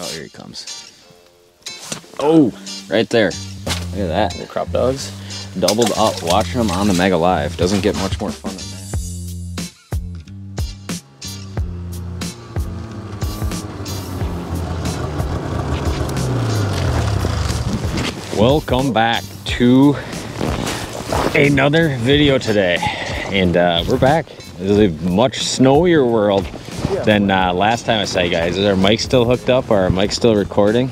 Oh, here he comes. Oh, right there. Look at that. The crop dogs. Doubled up, watching them on the Mega Live. Doesn't get much more fun than that. Welcome back to another video today. And uh, we're back. This is a much snowier world than uh, last time I saw you guys. Is our mic still hooked up? Are our mics still recording?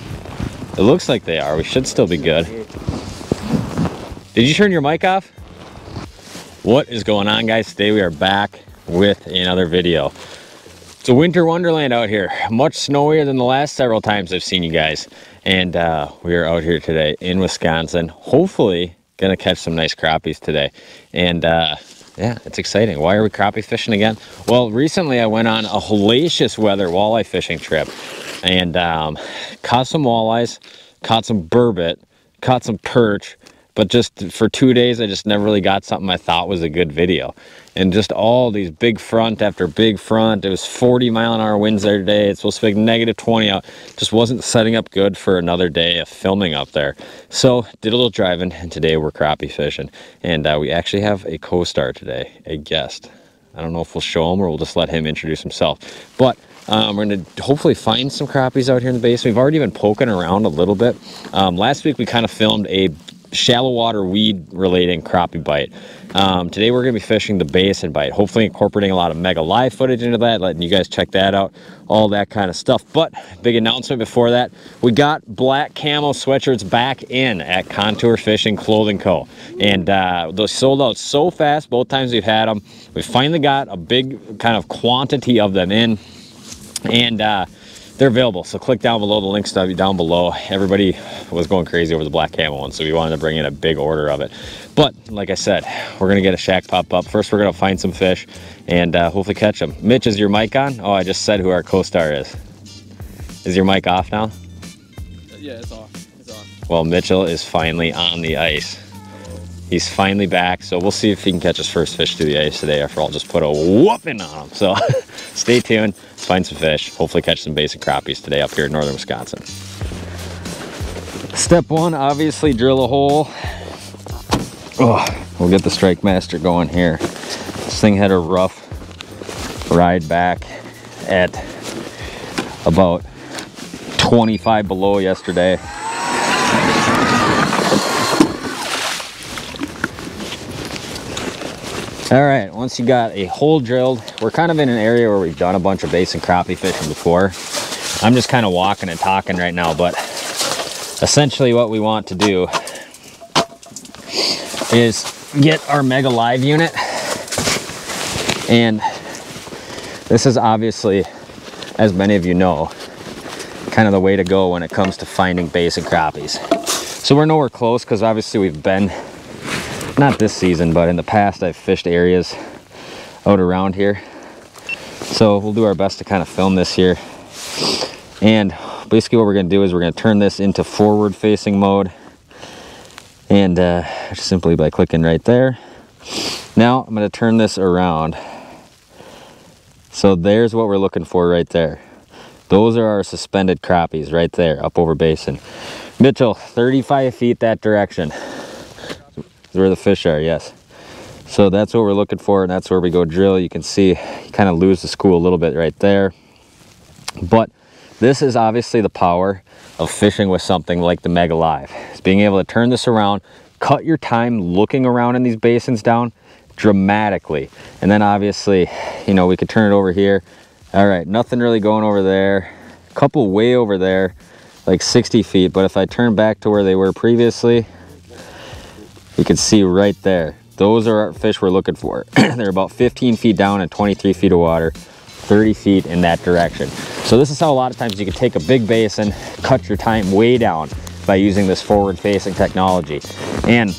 It looks like they are. We should still be good. Did you turn your mic off? What is going on guys? Today we are back with another video. It's a winter wonderland out here. Much snowier than the last several times I've seen you guys. And uh, we are out here today in Wisconsin. Hopefully gonna catch some nice crappies today. And uh, yeah, it's exciting. Why are we crappie fishing again? Well, recently I went on a hellacious weather walleye fishing trip and um, caught some walleyes, caught some burbot, caught some perch, but just for two days i just never really got something i thought was a good video. And just all these big front after big front it was 40 mile an hour winds there today it's supposed to be negative 20 out. Just wasn't setting up good for another day of filming up there. So did a little driving and today we're crappie fishing. And uh, we actually have a co-star today a guest. I don't know if we'll show him or we'll just let him introduce himself. But um, we're going to hopefully find some crappies out here in the basin. We've already been poking around a little bit. Um, last week we kind of filmed a shallow water weed relating crappie bite. Um, today we're going to be fishing the basin bite, hopefully incorporating a lot of mega live footage into that, letting you guys check that out, all that kind of stuff. But big announcement before that, we got black camo sweatshirts back in at Contour Fishing Clothing Co. And uh, those sold out so fast both times we've had them. We finally got a big kind of quantity of them in and uh, they're available. So click down below, the links down below. Everybody was going crazy over the black camo one, so we wanted to bring in a big order of it. But like I said, we're gonna get a shack pop up. First, we're gonna find some fish and uh, hopefully catch them. Mitch, is your mic on? Oh, I just said who our co-star is. Is your mic off now? Yeah, it's off. It's off. Well, Mitchell is finally on the ice. He's finally back, so we'll see if he can catch his first fish through the ice today after I'll just put a whooping on him. So stay tuned, find some fish, hopefully catch some basin crappies today up here in northern Wisconsin. Step one, obviously drill a hole. Oh, we'll get the Strike Master going here. This thing had a rough ride back at about 25 below yesterday. All right, once you got a hole drilled, we're kind of in an area where we've done a bunch of basin crappie fishing before. I'm just kind of walking and talking right now, but essentially what we want to do is get our Mega Live unit. And this is obviously, as many of you know, kind of the way to go when it comes to finding basin crappies. So we're nowhere close because obviously we've been not this season, but in the past I've fished areas out around here. So we'll do our best to kind of film this here. And basically what we're gonna do is we're gonna turn this into forward facing mode. And uh, simply by clicking right there. Now I'm gonna turn this around. So there's what we're looking for right there. Those are our suspended crappies right there up over basin. Mitchell, 35 feet that direction where the fish are, yes. So that's what we're looking for, and that's where we go drill. You can see you kind of lose the school a little bit right there. But this is obviously the power of fishing with something like the Mega Live. It's being able to turn this around, cut your time looking around in these basins down dramatically. And then obviously, you know, we could turn it over here. All right, nothing really going over there. A couple way over there, like 60 feet. But if I turn back to where they were previously, you can see right there. Those are our fish we're looking for. They're about 15 feet down and 23 feet of water 30 feet in that direction. So this is how a lot of times you can take a big basin cut your time way down by using this forward facing technology. And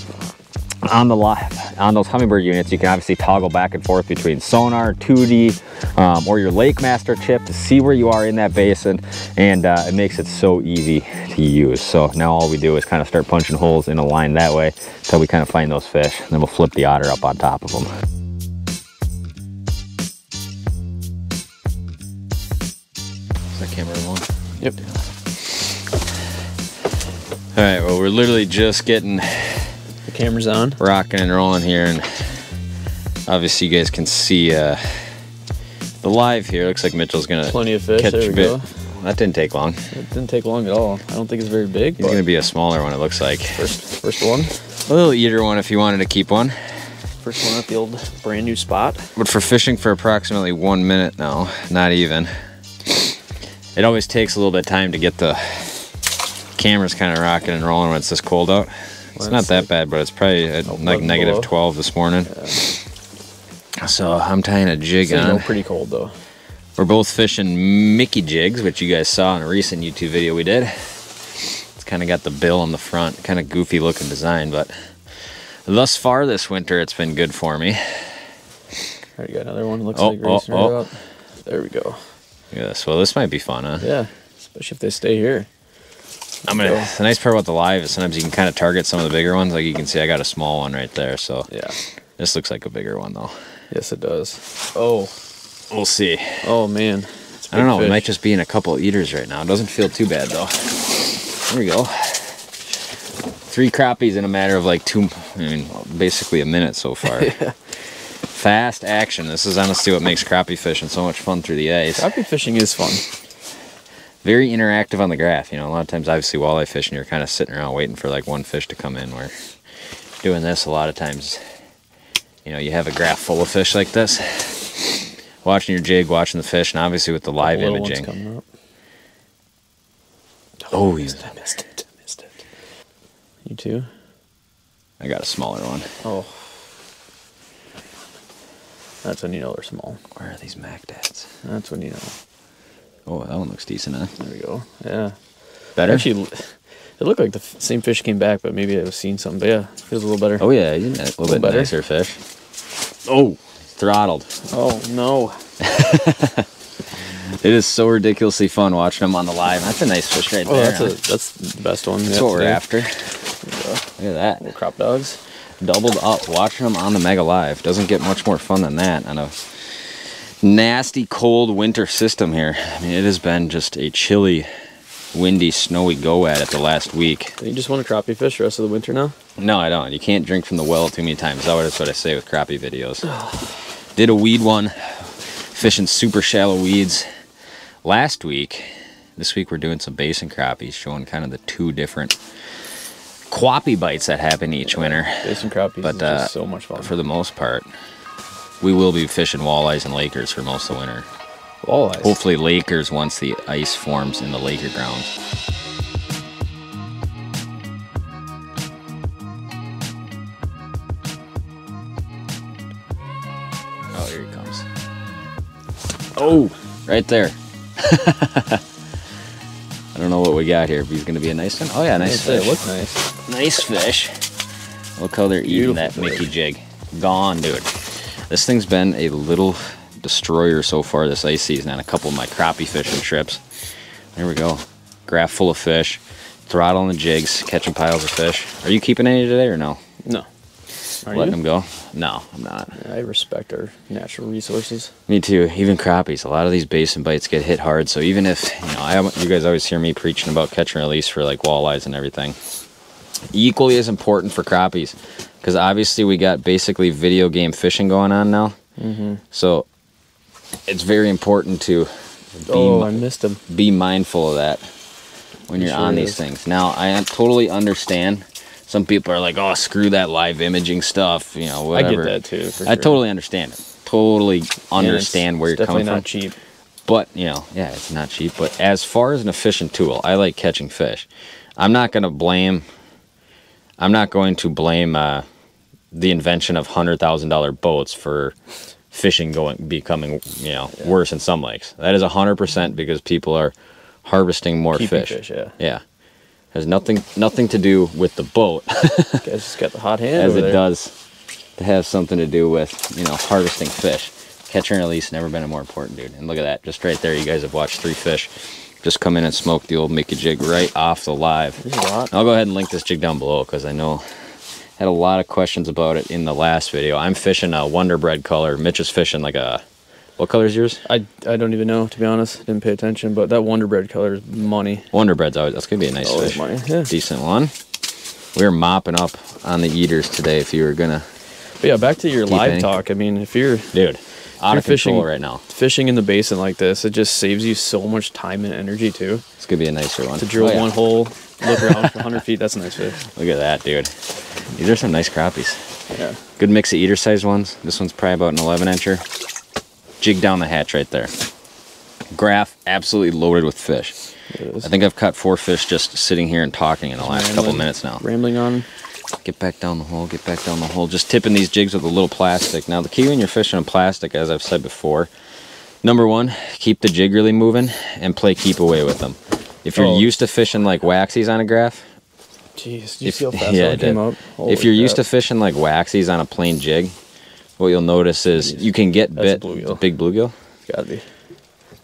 on the live on those Humminbird units you can obviously toggle back and forth between sonar 2d um, or your LakeMaster chip to see where you are in that basin and uh, it makes it so easy to use so now all we do is kind of start punching holes in a line that way until we kind of find those fish and then we'll flip the otter up on top of them Is that camera on? Yep. All right, well, we're literally just getting The camera's on. rocking and rolling here, and obviously you guys can see uh, the live here. Looks like Mitchell's gonna Plenty of fish. catch there a we bit. go. That didn't take long. It didn't take long at all. I don't think it's very big. He's gonna be a smaller one. It looks like first first one. a little eater one if you wanted to keep one. First one at the old brand new spot. But for fishing for approximately one minute now, not even. It always takes a little bit of time to get the cameras kind of rocking and rolling when it's this cold out. It's not that bad, but it's probably at like negative below. 12 this morning. So I'm tying a jig So, you on. pretty cold though. We're both fishing Micke jigs, which you guys saw in a recent YouTube video we did. It's kind of got the bill on the front, kind of goofy looking design, but thus far this winter it's been good for me. Alright, got another one. Looks Oh, like oh, oh. up. There we go. Yes, well this might be fun, huh? Yeah, especially if they stay here. I'm gonna. The nice part about the live is sometimes you can kind of target some of the bigger ones. Like you can see, I got a small one right there. So Yeah. this looks like a bigger one though. Yes, it does. Oh, We'll see. oh man. I don't know. It might just be in a couple eaters right now. It doesn't feel too bad though. There we go. Three crappies in a matter of like two. I mean, basically a minute so far. yeah. Fast action. This is honestly what makes crappie fishing so much fun through the ice. Crappie fishing is fun. Very interactive on the graph. You know, a lot of times obviously walleye fishing, you're kind of sitting around waiting for like one fish to come in. Where doing this, a lot of times, you know, you have a graph full of fish like this, watching your jig, watching the fish, and obviously with the live ones imaging. coming up. Oh, he's, oh, I missed it. I missed it. You too? I got a smaller one. Oh. That's when you know they're small. Where are these Macdads? That's when you know. Oh, that one looks decent, huh? There we go. Yeah. Better? Actually, it looked like the same fish came back, but maybe I was seeing something. But yeah, feels a little better. oh yeah, he's a little, bit better. nicer fish. Oh, throttled. Oh, no. It is so ridiculously fun watching them on the live. That's a nice fish right Oh, there. that's huh? a that's the best one. That's what we're today. after. Look at that. go. Crop dogs. doubled up watching them on the mega live doesn't get much more fun than that on a nasty cold winter system here. I mean it has been just a chilly windy snowy go at it the last week. You just want to crappie fish the rest of the winter now? no i don't. You can't drink from the well too many times. That's what i say with crappie videos? Did a weed one fishing super shallow weeds. Last week this week we're doing some basin crappies showing kind of the two different crappie bites that happen each winter. Basin crappies But, uh, so much fun. for the most part, we will be fishing walleyes and lakers for most of the winter. walleyes. Hopefully, lakers once the ice forms in the laker grounds. Oh, here he comes. Oh, right there. I don't know what we got here, but he's going to be a nice one. Oh, yeah, nice fish. It looks nice. Nice fish. Look how they're eating that fish. Micke jig. Gone, dude. This thing's been a little destroyer so far this ice season on a couple of my crappie fishing trips. There we go. Graph full of fish. Throttling the jigs, catching piles of fish. Are you keeping any today or no? No. Are Letting you? them go? No, I'm not. I respect our natural resources. Me too. Even crappies. A lot of these basin bites get hit hard. So even if you know, I you guys always hear me preaching about catch and release for like walleyes and everything. Equally as important for crappies, because obviously we got basically video game fishing going on now. Mm-hmm. So it's very important to be Oh, I missed him. be mindful of that when you're Sure on these is. things. Now, I totally understand. Some people are like, "Oh, screw that live imaging stuff," you know, whatever. I get that too. For I totally understand it. Totally understand where you're coming definitely from. not cheap. But you know, yeah, it's not cheap. But as far as an efficient tool, I like catching fish. I'm not going to blame. I'm not going to blame uh, the invention of hundred thousand dollar boats for fishing going becoming you know worse in some lakes. That is hundred percent because people are harvesting more Keeping fish. fish, yeah. Yeah, has nothing nothing to do with the boat Guys just got the hot hand. as it there. does to have something to do with you know harvesting fish. Catch and release never been a more important dude. And look at that, just right there. You guys have watched three fish just come in and smoke the old Micke jig right off the live. There's a lot. I'll go ahead and link this jig down below because I know had a lot of questions about it in the last video. I'm fishing a Wonder Bread color. Mitch is fishing like a What color is yours? I, I don't even know to be honest. Didn't pay attention, but that Wonder Bread color is money. Wonder Bread's always that's gonna be a nice Always fish. money. Yeah. Decent one. We were mopping up on the eaters today. If you were gonna, But yeah, back to your live any- talk. I mean, if you're dude, out you're of control fishing- right now. fishing in the basin like this, it just saves you so much time and energy too. It's gonna be a nicer one. To drill Oh, yeah. one hole, look around for 100 feet, that's a nice fish. Look at that, dude. These are some nice crappies. Yeah. Good mix of eater sized ones. This one's probably about an 11 incher. Jig down the hatch right there. Graph absolutely loaded with fish. I think I've caught four fish just sitting here and talking in the last couple minutes now. Rambling on. Get back down the hole, get back down the hole. Just tipping these jigs with a little plastic. Now, the key when you're fishing on plastic, as I've said before, number one, keep the jig really moving and play keep away with them. If you're Oh. used to fishing like waxies on a graph, Jeez, you if, how fast yeah, that I one came did. up? Holy if you're used to fishing like waxies on a plain jig, what you'll notice is Jeez. you can get bit. bluegill. Big bluegill. gotta be.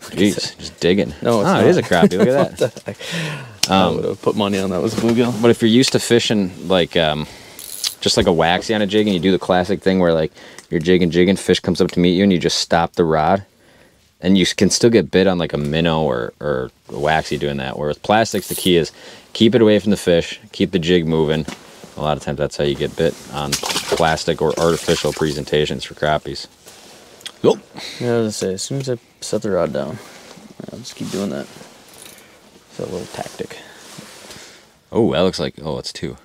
Jeez, just digging. No, it's oh, it is a crappie. Look at that. What? I would have put money on that was a bluegill. But if you're used to fishing like um, just like a waxy on a jig, and you do the classic thing where like you're jigging, jigging, fish comes up to meet you, and you just stop the rod, and you can still get bit on like a minnow or or a waxy doing that. Where with plastics, the key is keep it away from the fish, keep the jig moving. A lot of times that's how you get bit on plastic or artificial presentations for crappies. Nope. Yeah, I was gonna say, as soon as I set the rod down, I'll just keep doing that. It's a little tactic. Oh, that looks like oh, it's two.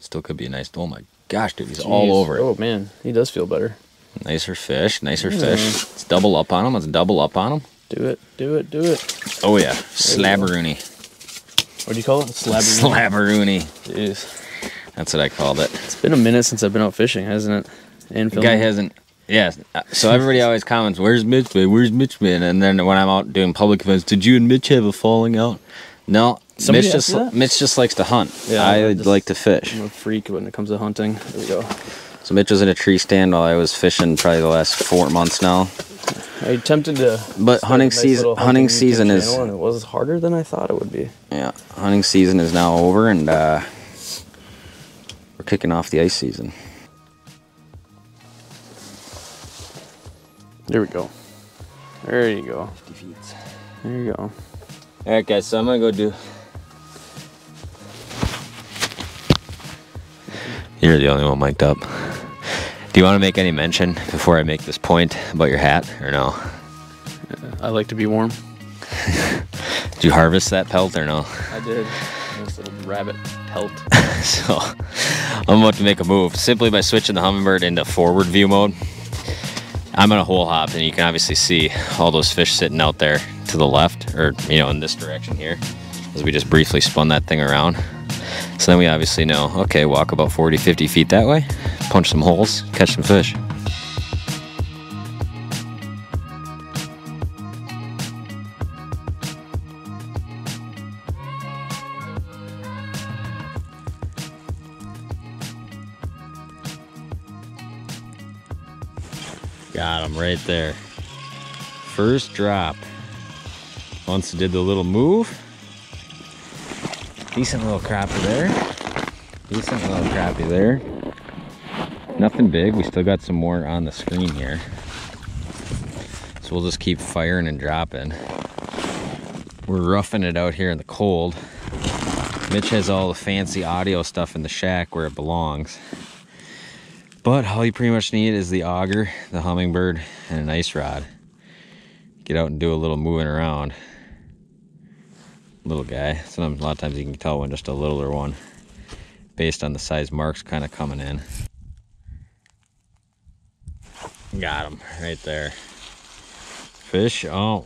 Still could be a nice. Oh my gosh, dude, he's all over it. Oh man, he does feel better. Nicer fish, nicer Yeah. fish. Let's double up on him. Let's double up on him. Do it, do it, do it. Oh yeah, slabberoony. What do you call it? Slabber. Slabberoony. Jeez. That's what I called it. It's been a minute since I've been out fishing, hasn't it? And The guy hasn't. Yeah. uh, So everybody always comments, "Where's Mitch been? Where's Mitch been?" And then when I'm out doing public events, did you and Mitch have a falling out? No. Somebody Mitch just that? Mitch just likes to hunt. Yeah, I like to fish. I'm a freak when it comes to hunting. There we go. So Mitch was in a tree stand while I was fishing probably the last four months now. I attempted to. But hunting nice season- little hunting YouTube season is- it was harder than I thought it would be. Yeah, hunting season is now over, and uh, we're kicking off the ice season. There we go. There you go. There you go. All right, guys. So I'm gonna go do. You're the only one mic'd up. Do you want to make any mention before I make this point about your hat, or no? I like to be warm. Did you harvest that pelt or no? I did. This little rabbit pelt. so I'm about to make a move simply by switching the Humminbird into forward view mode. I'm on a hole hop, and you can obviously see all those fish sitting out there to the left, or you know, in this direction here, as we just briefly spun that thing around. So then we obviously know, okay, walk about 40, 50 feet that way, punch some holes, catch some fish. Right there. First drop. Once it did the little move. Decent little crappie there. Decent little crappie there. Nothing big. We still got some more on the screen here. So we'll just keep firing and dropping. We're roughing it out here in the cold. Mitch has all the fancy audio stuff in the shack where it belongs. But all you pretty much need is the auger, the Humminbird, and an ice rod. Get out and do a little moving around. Little guy. Sometimes a lot of times you can tell when just a littler one. Based on the size marks kind of coming in. Got him right there. Fish, oh.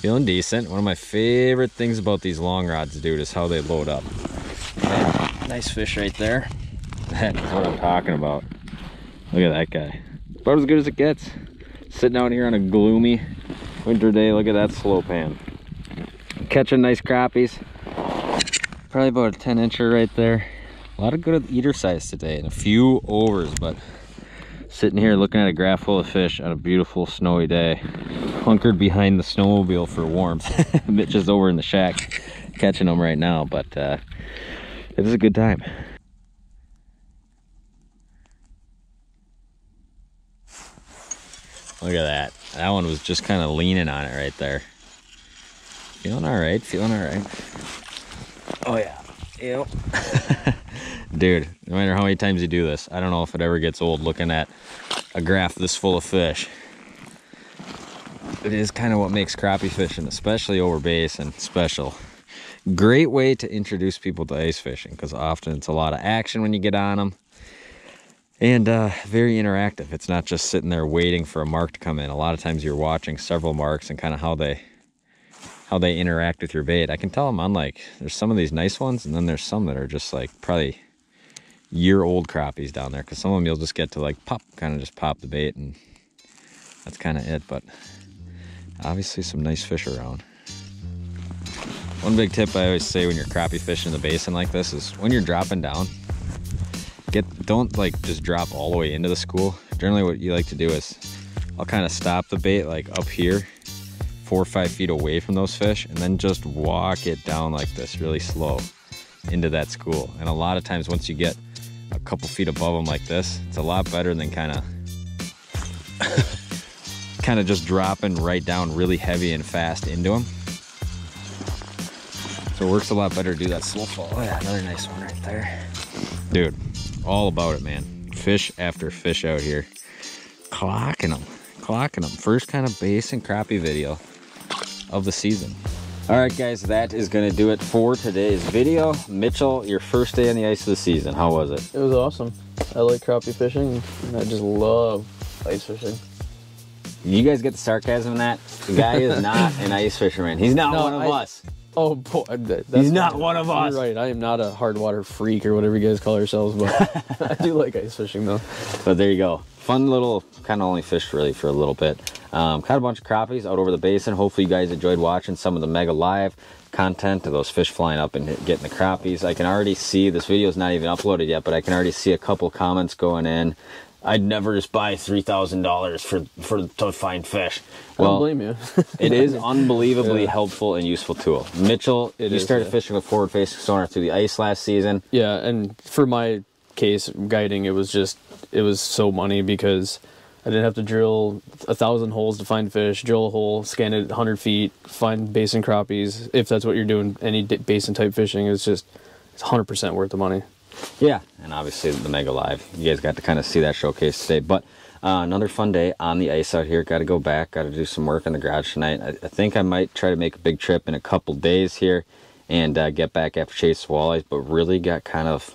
Feeling decent. One of my favorite things about these long rods, dude, is how they load up. Nice fish right there. That's what I'm talking about. Look at that guy. About as good as it gets. Sitting out here on a gloomy winter day. Look at that slow pan. Catching nice crappies. Probably about a 10 incher right there. A lot of good eater size today and a few overs, but sitting here looking at a graph full of fish on a beautiful snowy day. Hunkered behind the snowmobile for warmth. Mitch is over in the shack catching them right now, but uh, it is a good time. Look at that. That one was just kind of leaning on it right there. Feeling all right, feeling all right. Oh yeah, yep. Dude, no matter how many times you do this, I don't know if it ever gets old looking at a graph this full of fish. It is kind of what makes crappie fishing, especially over basin, special. Great way to introduce people to ice fishing because often it's a lot of action when you get on them and uh, very interactive. It's not just sitting there waiting for a mark to come in. A lot of times you're watching several marks and kind of how they how they interact with your bait. I can tell them on like there's some of these nice ones, and then there's some that are just like probably year old crappies down there. Because some of them you'll just get to like pop, kind of just pop the bait, and that's kind of it. But obviously some nice fish around. One big tip I always say when you're crappie fishing in the basin like this is when you're dropping down, get don't like just drop all the way into the school. Generally what you like to do is I'll kind of stop the bait like up here, four or five feet away from those fish, and then just walk it down like this really slow into that school. And a lot of times once you get a couple feet above them like this, it's a lot better than kind of kind of just dropping right down really heavy and fast into them. So it works a lot better to do that slow fall. Oh yeah, another nice one right there. Dude, all about it, man. Fish after fish out here. Clocking them, clocking them. First kind of basin crappie video of the season. All right, guys, that is gonna do it for today's video. Mitchell, your first day on the ice of the season, how was it? It was awesome. I like crappie fishing, and I just love ice fishing. You guys get the sarcasm in that? The guy is not an ice fisherman. He's not No, one of I- us. Oh boy, that, that's He's not one of us. You're right. I am not a hard water freak or whatever you guys call yourselves, but I do like ice fishing though. But there you go. Fun little, kind of only fished really for a little bit. Um, caught a bunch of crappies out over the basin. Hopefully you guys enjoyed watching some of the mega live content of those fish flying up and getting the crappies. I can already see, this video is not even uploaded yet, but I can already see a couple comments going in. I'd never just buy $3,000 for, for, to find fish. I don't blame you. it is unbelievably Yeah. helpful and useful tool. Mitchell, It you is, started yeah. fishing with forward facing sonar through the ice last season. Yeah, and for my case, guiding it was just it was so money because I didn't have to drill a thousand holes to find fish, drill a hole, scan it 100 feet, find basin crappies. If that's what you're doing, any basin type fishing is just it's 100% worth the money. Yeah, and obviously the Mega Live. You guys got to kind of see that showcase today. But uh, another fun day on the ice out here. Got to go back. Got to do some work in the garage tonight. I, I think I might try to make a big trip in a couple days here and uh, get back after chase walleyes. But really got kind of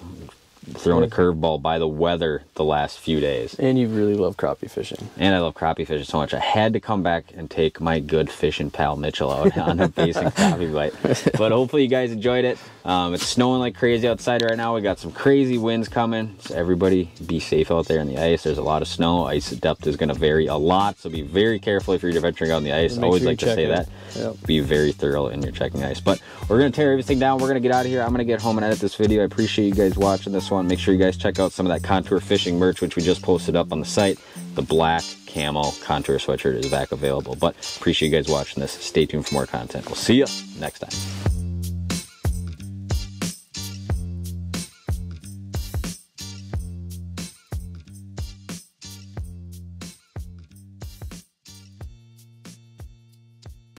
thrown a curveball by the weather the last few days. And you really love crappie fishing. And I love crappie fishing so much. I had to come back and take my good fishing pal Mitchell out on a basin crappie bite. But hopefully you guys enjoyed it. Um, it's snowing like crazy outside right now. We got some crazy winds coming. So everybody be safe out there on the ice. There's a lot of snow. Ice depth is going to vary a lot. So be very careful if you're venturing out on the ice. Make Always sure like to say it. that. Yep. Be very thorough in your checking ice. But we're going to tear everything down. We're going to get out of here. I'm going to get home and edit this video. I appreciate you guys watching this one. Make sure you guys check out some of that contour fishing merch, which we just posted up on the site. The black camo contour sweatshirt is back available. But appreciate you guys watching this. Stay tuned for more content. We'll see you next time.